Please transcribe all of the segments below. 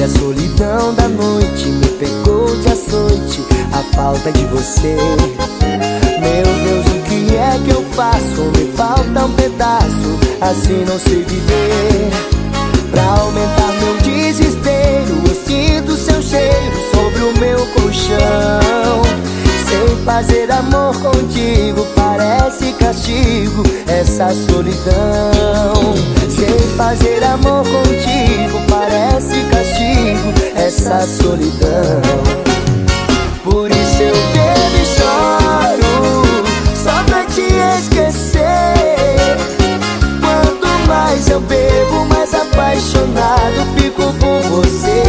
Sobre a solidão da noite Me pegou de açoite A falta de você. Meu Deus, o que é que eu faço? Me falta um pedaço Assim não sei viver. Pra aumentar meu desespero Eu sinto seu cheiro sobre o meu colchão. Sem fazer amor contigo Parece castigo essa solidão. Sem fazer amor contigo solidão. Por isso eu bebo e choro Só pra te esquecer. Quanto mais eu bebo, mais apaixonado fico por você.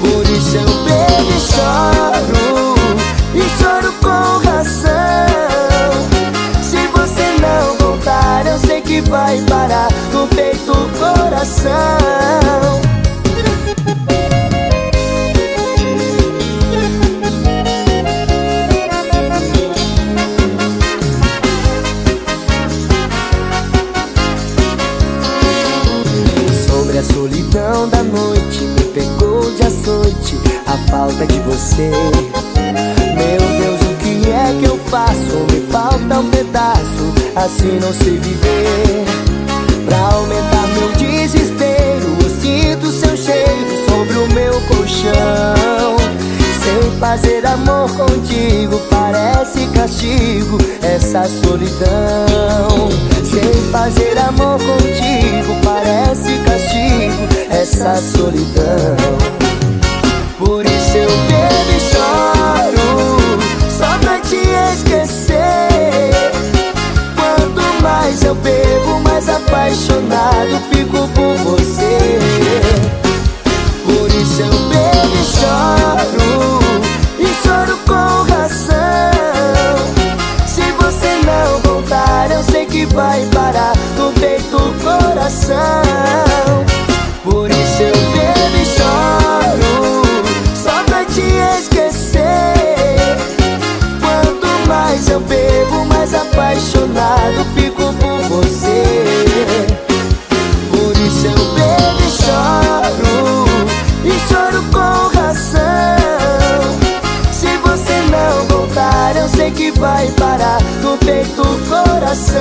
Por isso eu bebo e choro E choro com razão. Se você não voltar, eu sei que vai parar No peito o coração A falta de você. Meu Deus, o que é que eu faço? Me falta um pedaço Assim não sei viver. Pra aumentar meu desespero Eu sinto seu cheiro sobre o meu colchão. Sem fazer amor contigo Parece castigo essa solidão. Sem fazer amor contigo Parece castigo essa solidão Por vai parar no peito do coração.